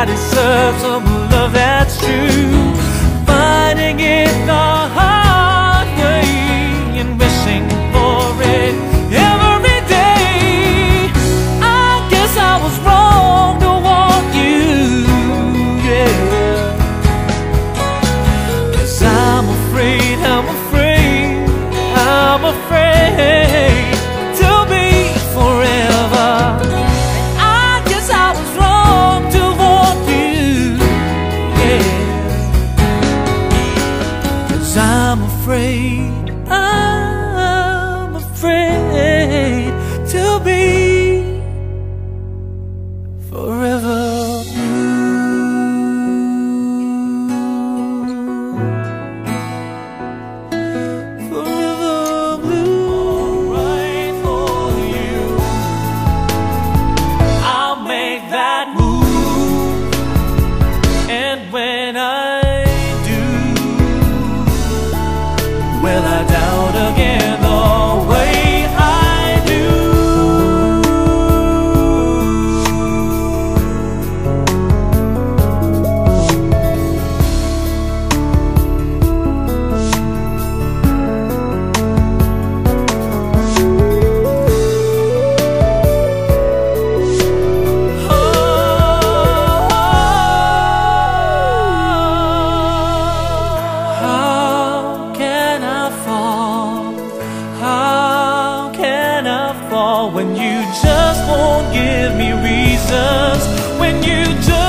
I deserve some love that's true. Finding it the I'm afraid, I'm afraid I fall when you just won't give me reasons? When you just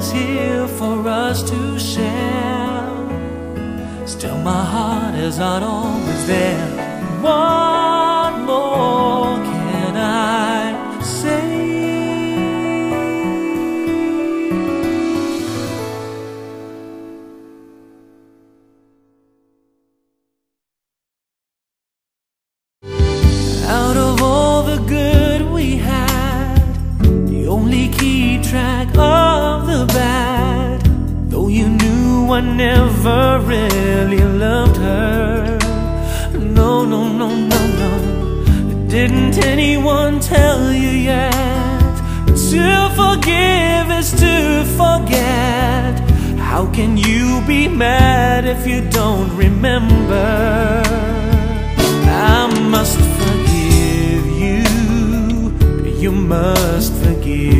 moment's here for us to share. Still, my heart is not always there. Bad. Though you knew I never really loved her. No, no, no, no, no. Didn't anyone tell you yet? To forgive is to forget. How can you be mad if you don't remember? I must forgive you. You must forgive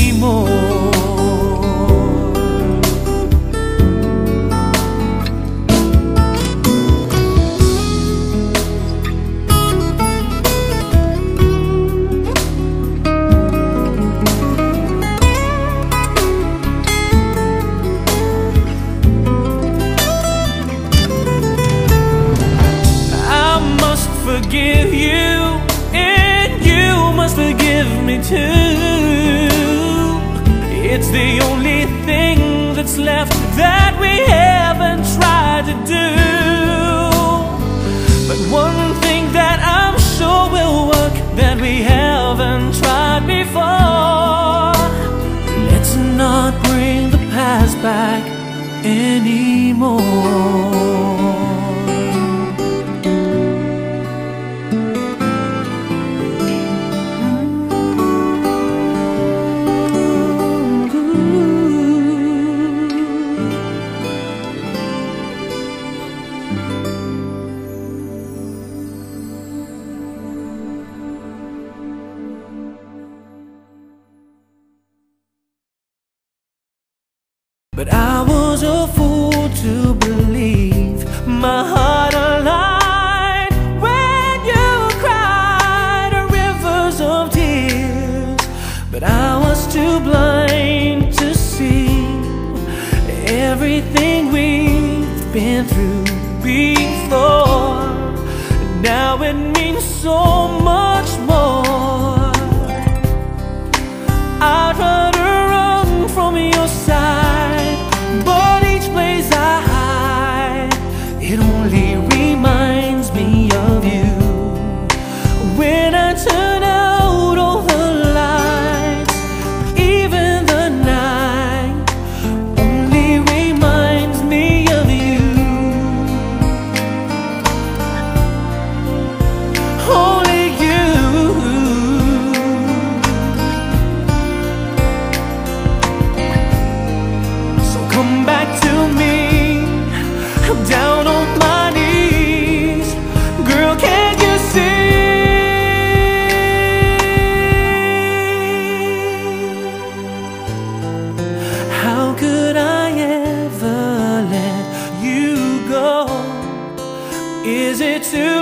That's left that we haven't tried to do. But one thing that I'm sure will work that we haven't tried before. Let's not bring the past back anymore. But I soon.